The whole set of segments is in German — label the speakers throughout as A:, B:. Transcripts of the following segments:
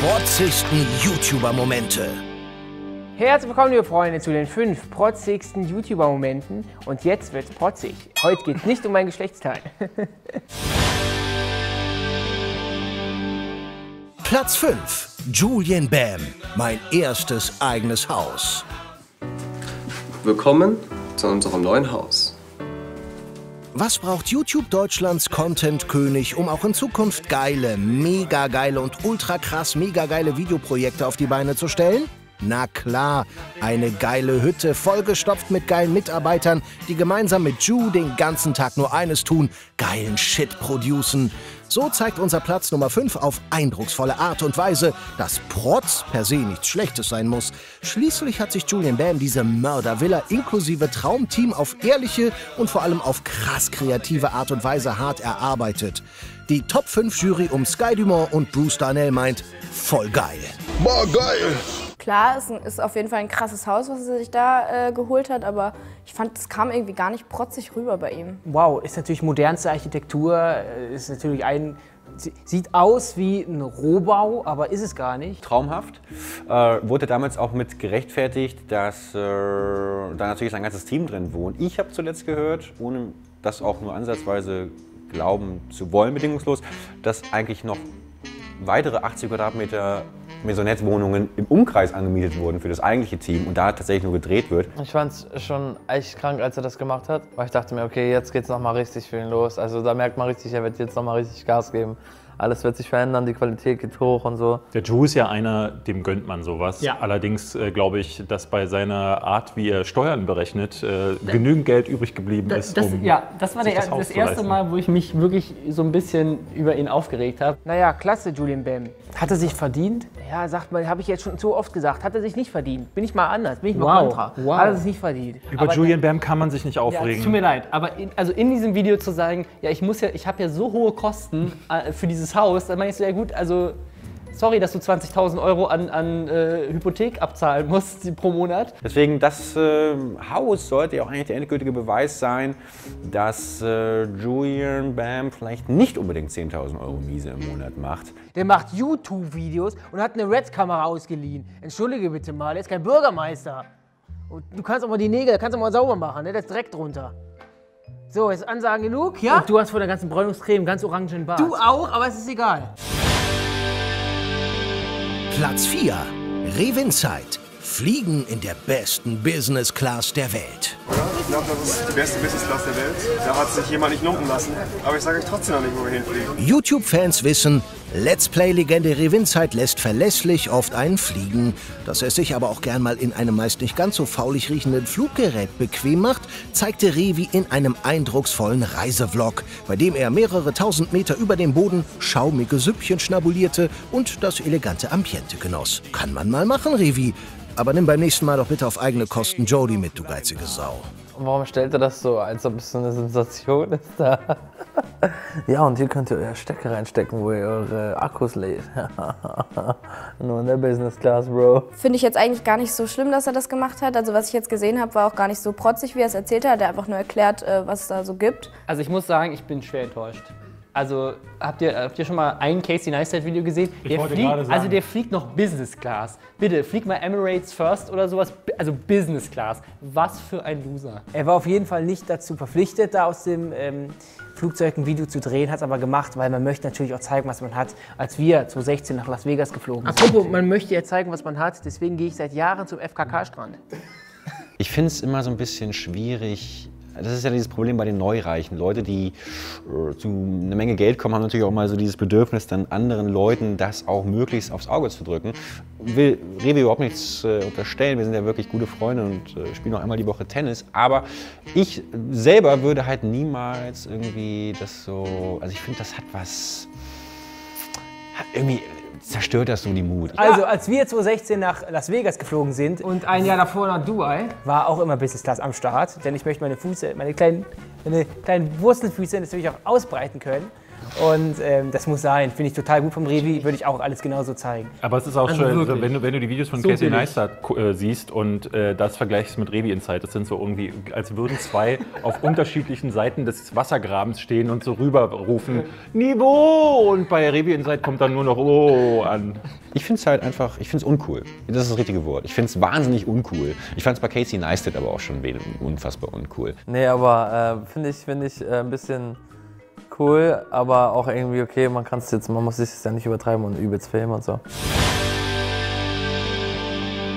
A: protzigsten YouTuber-Momente.
B: Herzlich willkommen, liebe Freunde, zu den fünf protzigsten YouTuber-Momenten. Und jetzt wird's protzig. Heute geht's nicht um mein Geschlechtsteil.
A: Platz 5. Julian Bam. Mein erstes eigenes Haus.
C: Willkommen zu unserem neuen Haus.
A: Was braucht YouTube Deutschlands Content-König, um auch in Zukunft geile, mega geile und ultra krass mega geile Videoprojekte auf die Beine zu stellen? Na klar, eine geile Hütte, vollgestopft mit geilen Mitarbeitern, die gemeinsam mit Ju den ganzen Tag nur eines tun, geilen Shit producen. So zeigt unser Platz Nummer 5 auf eindrucksvolle Art und Weise, dass Protz per se nichts Schlechtes sein muss. Schließlich hat sich Julian Bam diese Mördervilla inklusive Traumteam auf ehrliche und vor allem auf krass kreative Art und Weise hart erarbeitet. Die Top 5 Jury um Sky Dumont und Bruce Darnell meint, voll geil.
D: Boah, geil!
E: Klar, es ist auf jeden Fall ein krasses Haus, was er sich da äh, geholt hat, aber ich fand, es kam irgendwie gar nicht protzig rüber bei ihm.
B: Wow, ist natürlich modernste Architektur, äh, ist natürlich ein Sieht aus wie ein Rohbau, aber ist es gar nicht.
F: Traumhaft. Äh, wurde damals auch mit gerechtfertigt, dass äh, da natürlich sein ganzes Team drin wohnt. Ich habe zuletzt gehört, ohne das auch nur ansatzweise glauben zu wollen, bedingungslos, dass eigentlich noch weitere 80 Quadratmeter Maisonette-Wohnungen im Umkreis angemietet wurden für das eigentliche Team und da tatsächlich nur gedreht wird.
G: Ich fand es schon echt krank, als er das gemacht hat, weil ich dachte mir, okay, jetzt geht's nochmal richtig für ihn los. Also da merkt man richtig, er wird jetzt nochmal richtig Gas geben alles wird sich verändern, die Qualität geht hoch und so.
H: Der Drew ist ja einer, dem gönnt man sowas.
B: Ja.
H: Allerdings äh, glaube ich, dass bei seiner Art, wie er Steuern berechnet, äh, genügend Geld übrig geblieben
B: Das,
H: ist,
B: das,
H: um
B: ja, das war der,
H: das
B: das
H: zu
B: erste. Mal, wo ich mich wirklich so ein bisschen über ihn aufgeregt habe. Naja, klasse, Julian Bam. Hat er sich verdient? Ja, sagt man, habe ich jetzt schon so oft gesagt. Hat er sich nicht verdient? Bin ich mal anders, bin ich mal
G: Wow,
B: kontra.
G: wow.
B: Hat er sich nicht verdient.
H: Über
B: Aber
H: Julian Bam kann man sich nicht
I: Ja,
H: aufregen.
I: es tut mir leid, aber in, also in diesem Video zu sagen, ja, ich muss ja, ich habe ja so hohe Kosten äh, für dieses Haus, dann ich so, ja gut, also sorry, dass du 20.000 Euro an, an äh, Hypothek abzahlen musst pro Monat.
F: Deswegen, das äh, Haus sollte ja auch eigentlich der endgültige Beweis sein, dass äh, Julian Bam vielleicht nicht unbedingt 10.000 Euro Miese im Monat macht.
B: Der macht YouTube-Videos und hat eine Red-Kamera ausgeliehen. Entschuldige bitte mal, er ist kein Bürgermeister. Und du kannst auch mal die Nägel, kannst auch mal sauber machen, ne? das ist direkt drunter. So, ist Ansagen genug? Ja. Und du hast vor der ganzen Bräunungscreme ganz orangen Bart. Du auch, aber es ist egal.
A: Platz 4. Revinzeit. Fliegen in der besten Business Class der Welt.
C: Ich glaube, das ist die beste Business Class der Welt. Da hat sich jemand nicht lumpen lassen. Aber ich sage euch trotzdem noch nicht, wo wir hinfliegen.
A: YouTube-Fans wissen, Let's Play-Legende Revinzeit lässt verlässlich oft einen fliegen. Dass er sich aber auch gern mal in einem meist nicht ganz so faulig riechenden Fluggerät bequem macht, zeigte Revi in einem eindrucksvollen Reisevlog, bei dem er mehrere tausend Meter über dem Boden schaumige Süppchen schnabulierte und das elegante Ambiente genoss. Kann man mal machen, Revi. Aber nimm beim nächsten Mal doch bitte auf eigene Kosten Jody mit, du geizige Sau.
G: Warum stellt er das so, als ob es so eine Sensation ist da? Ja, und hier könnt ihr euer Stecker reinstecken, wo ihr eure Akkus lädt. Nur in der Business Class, Bro.
E: Finde ich jetzt eigentlich gar nicht so schlimm, dass er das gemacht hat. Also was ich jetzt gesehen habe, war auch gar nicht so protzig, wie er es erzählt hat. Er hat einfach nur erklärt, äh, was es da so gibt.
I: Also ich muss sagen, ich bin schwer enttäuscht. Also habt ihr, habt ihr schon mal ein Casey Neistat Video gesehen?
H: Ich
I: der fliegt. Also der fliegt noch Business Class. Bitte, flieg mal Emirates First oder sowas. Also Business Class. Was für ein Loser.
B: Er war auf jeden Fall nicht dazu verpflichtet, da aus dem ähm, Flugzeug ein Video zu drehen, hat es aber gemacht, weil man möchte natürlich auch zeigen, was man hat. Als wir 2016 nach Las Vegas geflogen sind. Apropos, man möchte ja zeigen, was man hat, deswegen gehe ich seit Jahren zum FKK-Strand.
F: Ich finde es immer so ein bisschen schwierig. Das ist ja dieses Problem bei den Neureichen. Leute, die äh, zu einer Menge Geld kommen, haben natürlich auch mal so dieses Bedürfnis, dann anderen Leuten das auch möglichst aufs Auge zu drücken. Will Revi überhaupt nichts äh, unterstellen. Wir sind ja wirklich gute Freunde und äh, spielen auch einmal die Woche Tennis. Aber ich selber würde halt niemals irgendwie das so. Also ich finde, das hat was. Hat irgendwie zerstört das so die Mut.
B: Also, als wir 2016 nach Las Vegas geflogen sind und ein Jahr davor nach Dubai, war auch immer Business Class am Start, denn ich möchte meine Füße, meine kleinen, meine kleinen Wurzelfüße natürlich auch ausbreiten können. Und ähm, das muss sein. Finde ich total gut vom Revi. Würde ich auch alles genauso zeigen.
H: Aber es ist auch
I: Also
H: schön,
I: wirklich.
H: wenn du, wenn du die Videos von
I: So
H: Casey. Neistat äh, siehst und äh, das vergleichst mit Revi Insight, das sind so irgendwie, als würden zwei auf unterschiedlichen Seiten des Wassergrabens stehen und so rüberrufen, Niveau! Und bei Revi Insight kommt dann nur noch Oh an.
F: Ich finde es halt einfach, ich finde es uncool. Das ist das richtige Wort. Ich finde es wahnsinnig uncool. Ich fand es bei Casey Neistat aber auch schon unfassbar uncool.
G: Nee, aber äh, finde ich, finde ich äh, ein bisschen cool, aber auch irgendwie okay, man kann es jetzt, man muss sich ja nicht übertreiben und übelst filmen und so.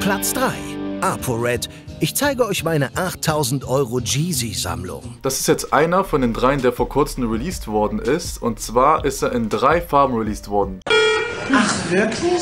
A: Platz 3. ApoRed. Ich zeige euch meine 8000 Euro Jeezy-Sammlung.
D: Das ist jetzt einer von den dreien, der vor kurzem released worden ist. Und zwar ist er in drei Farben released worden.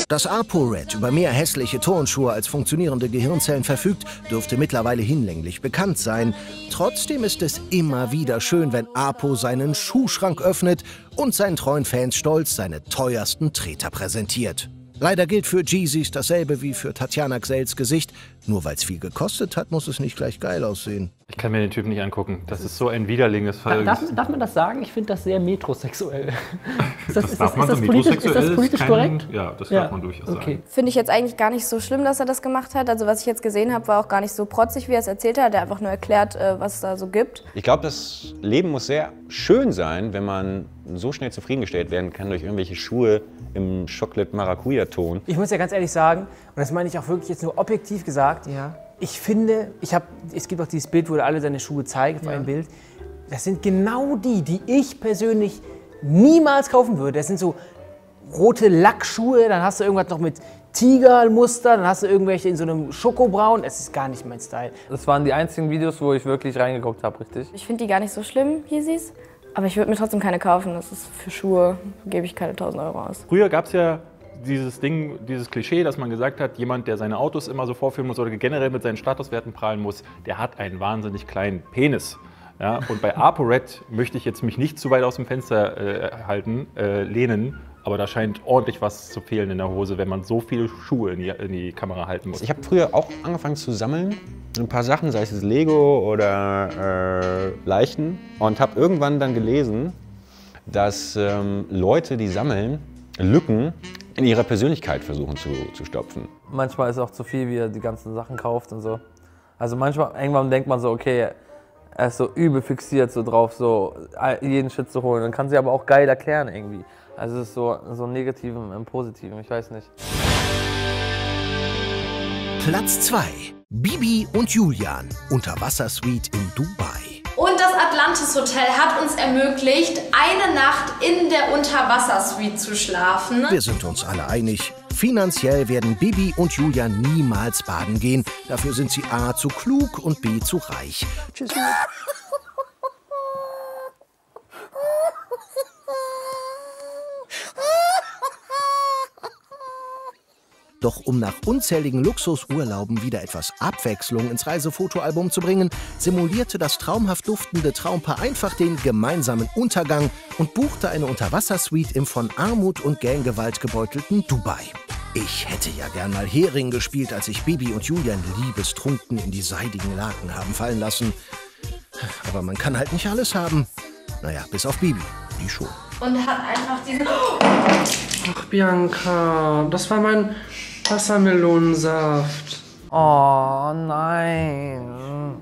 A: Das ApoRed über mehr hässliche Turnschuhe als funktionierende Gehirnzellen verfügt, dürfte mittlerweile hinlänglich bekannt sein. Trotzdem ist es immer wieder schön, wenn Apo seinen Schuhschrank öffnet und seinen treuen Fans stolz seine teuersten Treter präsentiert. Leider gilt für Jeezys dasselbe wie für Tatjana Gsels Gesicht. Nur weil es viel gekostet hat, muss es nicht gleich geil aussehen.
H: Ich kann mir den Typen nicht angucken. Das ist so ein widerlinges Fall.
I: Darf, darf man das sagen? Ich finde das sehr metrosexuell. Ist das, ist
H: darf
I: das,
H: man
I: ist das
H: so
I: politisch, ist
H: metrosexuell
I: das politisch
H: kein-
I: korrekt?
H: Ja, das
I: Ja,
H: darf man durchaus
I: okay.
H: sagen.
E: Finde ich jetzt eigentlich gar nicht so schlimm, dass er das gemacht hat. Also was ich jetzt gesehen habe, war auch gar nicht so protzig, wie er es erzählt hat. Er hat einfach nur erklärt, äh, was es da so gibt.
F: Ich glaube, das Leben muss sehr schön sein, wenn man so schnell zufriedengestellt werden kann durch irgendwelche Schuhe im Chocolate-Maracuja-Ton.
B: Ich muss ja ganz ehrlich sagen, und das meine ich auch wirklich jetzt nur objektiv gesagt,
I: Ja.
B: ich finde, ich habe, es gibt auch dieses Bild, wo er alle seine Schuhe zeigt auf einem Bild. Das sind genau die, die ich persönlich niemals kaufen würde. Das sind so rote Lackschuhe, dann hast du irgendwas noch mit Tigermuster, dann hast du irgendwelche in so einem Schokobraun. Das ist gar nicht mein Style.
G: Das waren die einzigen Videos, wo ich wirklich reingeguckt habe, richtig?
E: Ich finde die gar nicht so schlimm, Yeezys. Aber ich würde mir trotzdem keine kaufen. Das ist für Schuhe, gebe ich keine 1000 Euro aus.
H: Früher gab es ja dieses Ding, dieses Klischee, dass man gesagt hat, jemand, der seine Autos immer so vorführen muss oder generell mit seinen Statuswerten prahlen muss, der hat einen wahnsinnig kleinen Penis. Ja, und bei ApoRed möchte ich jetzt mich nicht zu weit aus dem Fenster äh, halten, äh, lehnen, aber da scheint ordentlich was zu fehlen in der Hose, wenn man so viele Schuhe in die, in die Kamera halten muss.
F: Ich habe früher auch angefangen zu sammeln, ein paar Sachen, sei es Lego oder äh, Leichen, und habe irgendwann dann gelesen, dass ähm, Leute, die sammeln, Lücken in ihrer Persönlichkeit versuchen zu, zu stopfen.
G: Manchmal ist auch zu viel, wie er die ganzen Sachen kauft und so. Also manchmal, irgendwann denkt man so, okay, er ist so übel fixiert so drauf, so jeden Shit zu holen. Dann kann sie aber auch geil erklären irgendwie. Also es ist so, so ein Negativen im Positiven, ich weiß nicht.
A: Platz 2. Bibi und Julian. Unterwassersuite in Dubai.
J: Und das Atlantis Hotel hat uns ermöglicht, eine Nacht in der Unterwassersuite zu schlafen.
A: Wir sind uns alle einig. Finanziell werden Bibi und Julian niemals baden gehen. Dafür sind sie A zu klug und B zu reich. Tschüss. Doch um nach unzähligen Luxusurlauben wieder etwas Abwechslung ins Reisefotoalbum zu bringen, simulierte das traumhaft duftende Traumpaar einfach den gemeinsamen Untergang und buchte eine Unterwassersuite im von Armut und Ganggewalt gebeutelten Dubai. Ich hätte ja gern mal Hering gespielt, als sich Bibi und Julian liebestrunken in die seidigen Laken haben fallen lassen. Aber man kann halt nicht alles haben. Naja, bis auf Bibi. Die schon.
J: Und hat einfach diesen.
K: Ach, Bianca, das war mein Wassermelonensaft.
G: Oh nein.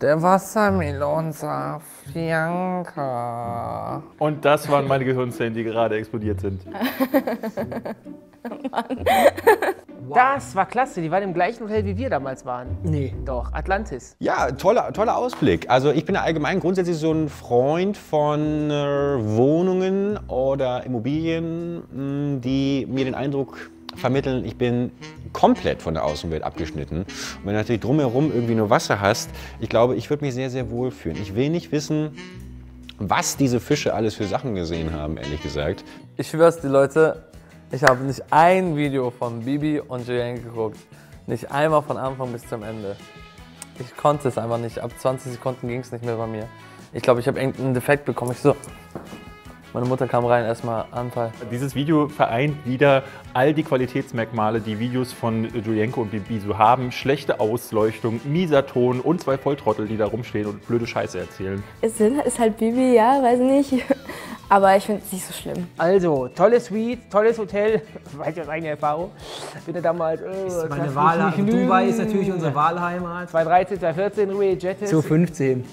G: Der Wassermelonsaft, Bianca.
H: Und das waren meine Gehirnzellen, die gerade explodiert sind.
B: Das war klasse. Die waren im gleichen Hotel, wie wir damals waren. Nee, doch. Atlantis.
F: Ja, toller, toller Ausblick. Also ich bin allgemein grundsätzlich so ein Freund von äh, Wohnungen oder Immobilien, mh, die mir den Eindruck vermitteln, ich bin komplett von der Außenwelt abgeschnitten. Und wenn du natürlich drumherum irgendwie nur Wasser hast, ich glaube, ich würde mich sehr, sehr wohl fühlen. Ich will nicht wissen, was diese Fische alles für Sachen gesehen haben, ehrlich gesagt.
G: Ich schwör's dir, Leute, ich habe nicht ein Video von Bibi und Julian geguckt. Nicht einmal von Anfang bis zum Ende. Ich konnte es einfach nicht. Ab 20 Sekunden ging es nicht mehr bei mir. Ich glaube, ich habe irgendeinen Defekt bekommen. Ich so. Meine Mutter kam rein, erstmal Anfall.
H: Dieses Video vereint wieder all die Qualitätsmerkmale, die Videos von Julienko und Bibi so haben. Schlechte Ausleuchtung, mieser Ton und zwei Volltrottel, die da rumstehen und blöde Scheiße erzählen.
E: Es sind, ist halt Bibi, ja, weiß nicht. Aber ich finde es nicht so schlimm.
B: Also, tolle Suite, tolles Hotel. Weiß ich aus eigener Erfahrung. Bin ja damals. Äh,
I: Ist meine
B: lass
I: Wahl,
B: mich nicht lügen.
I: Dubai ist natürlich unsere Wahlheimat.
B: 2013, 2014 rüber jettet.
I: Zu 15.
B: Äh,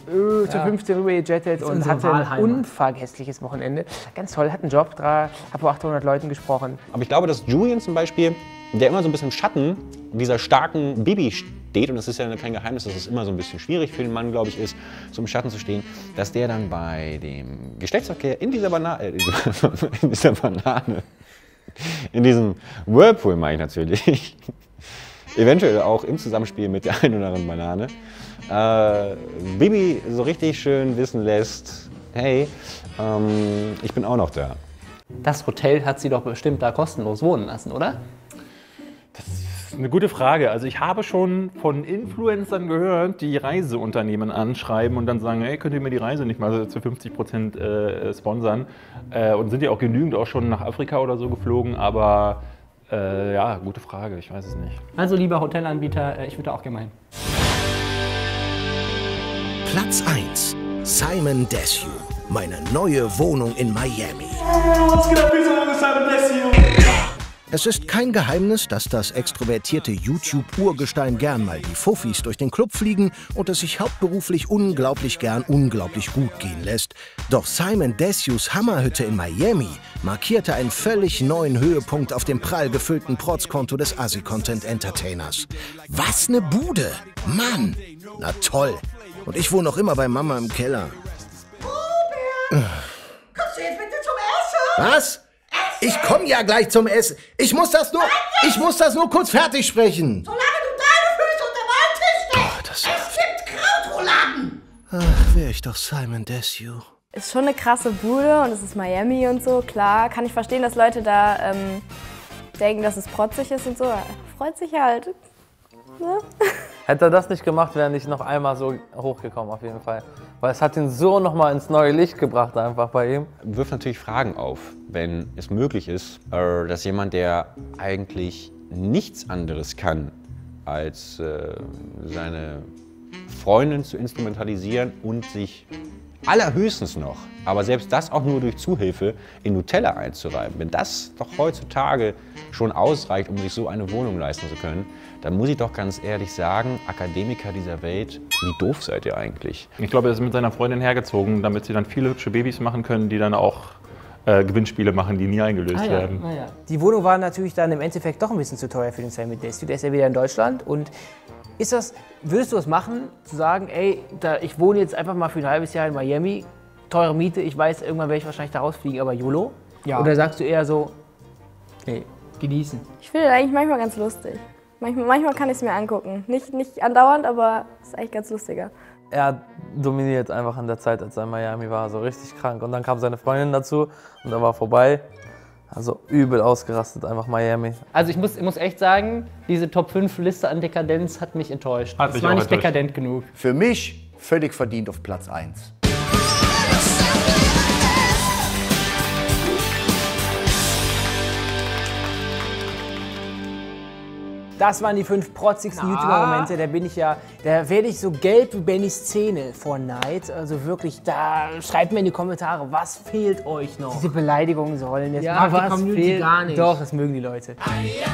B: zu
I: Ja.
B: 15 rüber jettet
I: Ist
B: und hatte ein
I: Wahlheimat.
B: unvergessliches Wochenende. Ganz toll, hat einen Job, habe vor 800 Leuten gesprochen.
F: Aber ich glaube, dass Julian zum Beispiel, der immer so ein bisschen im Schatten dieser starken Bibi steht, und das ist ja kein Geheimnis, dass es immer so ein bisschen schwierig für den Mann, glaube ich, ist, so im Schatten zu stehen, dass der dann bei dem Geschlechtsverkehr in dieser, Bana äh, in dieser Banane, in diesem Whirlpool meine ich natürlich, eventuell auch im Zusammenspiel mit der einen oder anderen Banane, äh, Bibi so richtig schön wissen lässt, hey, ähm, ich bin auch noch da.
I: Das Hotel hat sie doch bestimmt da kostenlos wohnen lassen, oder?
H: Eine gute Frage. Also ich habe schon von Influencern gehört, die Reiseunternehmen anschreiben und dann sagen, hey, könnt ihr mir die Reise nicht mal zu 50 Prozent äh, sponsern? Äh, und sind ja auch genügend auch schon nach Afrika oder so geflogen, aber äh, ja, gute Frage, ich weiß es nicht.
I: Also lieber Hotelanbieter, äh, ich würde auch gerne mal hin.
A: Platz 1. Simon Desue. Meine neue Wohnung in Miami. Es ist kein Geheimnis, dass das extrovertierte YouTube-Urgestein gern mal die Fuffis durch den Club fliegen und es sich hauptberuflich unglaublich gern unglaublich gut gehen lässt. Doch Simon Desues Hammerhütte in Miami markierte einen völlig neuen Höhepunkt auf dem prall gefüllten Protzkonto des Assi-Content-Entertainers. Was ne Bude! Mann! Na toll! Und ich wohne noch immer bei Mama im Keller.
L: Kommst du jetzt bitte zum Essen?
A: Was? Ich komme ja gleich zum Essen. Ich muss das nur, ich muss das nur kurz fertig sprechen.
L: Solange du deine Füße unter meinen Tisch steckst. es gibt Krautrouladen.
A: Ach, wäre ich doch Simon Desue.
E: Ist schon eine krasse Bude und es ist Miami und so. Klar, kann ich verstehen, dass Leute da ähm, denken, dass es protzig ist und so. Freut sich halt. Ne?
G: Hätte er das nicht gemacht, wäre er nicht noch einmal so hochgekommen, auf jeden Fall. Weil es hat ihn so nochmal ins neue Licht gebracht, einfach bei ihm.
F: wirft natürlich Fragen auf, wenn es möglich ist, äh, dass jemand, der eigentlich nichts anderes kann, als äh, seine Freundin zu instrumentalisieren und sich allerhöchstens noch, aber selbst das auch nur durch Zuhilfe, in Nutella einzureiben. Wenn das doch heutzutage schon ausreicht, um sich so eine Wohnung leisten zu können, dann muss ich doch ganz ehrlich sagen, Akademiker dieser Welt, wie doof seid ihr eigentlich?
H: Ich glaube, er ist mit seiner Freundin hergezogen, damit sie dann viele hübsche Babys machen können, die dann auch äh, Gewinnspiele machen, die nie eingelöst werden.
B: Die Wohnung war natürlich dann im Endeffekt doch ein bisschen zu teuer für den Simon Desue. Der ist ja wieder in Deutschland. Und ist das, würdest du das machen, zu sagen, ey, da, ich wohne jetzt einfach mal für ein halbes Jahr in Miami, teure Miete, ich weiß, irgendwann werde ich wahrscheinlich da rausfliegen, aber YOLO?
I: Ja.
B: Oder sagst du eher so, nee, genießen?
E: Ich finde den eigentlich manchmal ganz lustig. Manchmal, manchmal kann ich es mir angucken. Nicht, nicht andauernd, aber es ist eigentlich ganz lustiger.
G: Er dominiert einfach in der Zeit, als er in Miami war, so richtig krank. Und dann kam seine Freundin dazu und er war vorbei. Also übel ausgerastet, einfach Miami.
I: Also ich muss, ich muss echt sagen, diese Top 5 Liste an Dekadenz hat mich enttäuscht.
H: Hat
I: Es
H: mich
I: war
H: auch
I: nicht
H: enttäuscht.
I: dekadent genug.
M: Für mich völlig verdient auf Platz 1.
B: Das waren die fünf protzigsten YouTuber-Momente. Da bin ich ja, da werde ich so gelb wie Bennys Zähne vor Neid. Also wirklich, da schreibt mir in die Kommentare, was fehlt euch noch? Diese Beleidigungen sollen jetzt
I: Ja,
B: mag die
I: was
B: Community
I: fehlt-
B: gar nicht. Doch, das mögen die Leute.
L: Ja.